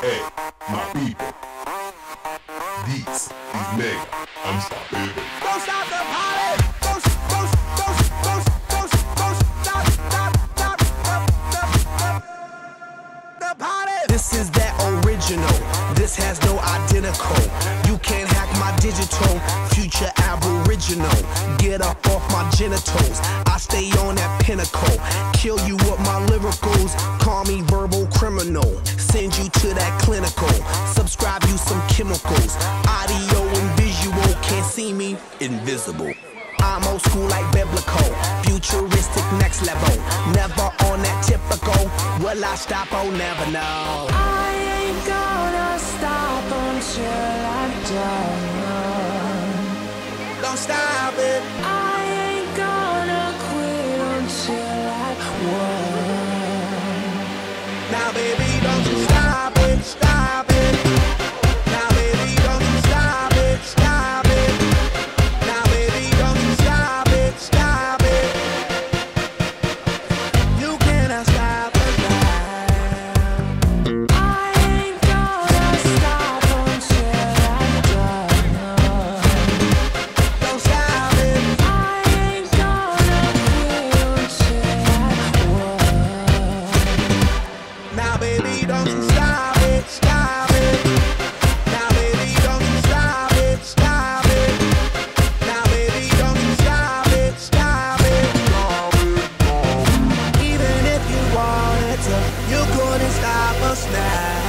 Hey, my people. This is Mega. I'm stopping. Don't stop, the party! This is that original. This has no identical. You can't hack my digital. Future aboriginal. Get up off my genitals. I stay on that pinnacle. Kill you with my to that clinical. Subscribe you some chemicals. Audio and visual. Can't see me. Invisible. I'm old school like biblical, futuristic next level. Never on that typical. Will I stop? Oh, never know. I ain't gonna stop until I'm done. Don't stop it. I you couldn't stop us now.